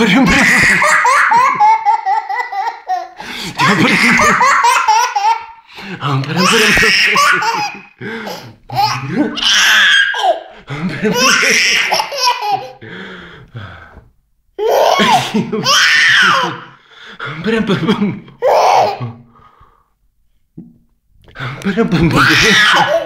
Bırım bırım. Bırım bırım. Param, param, param.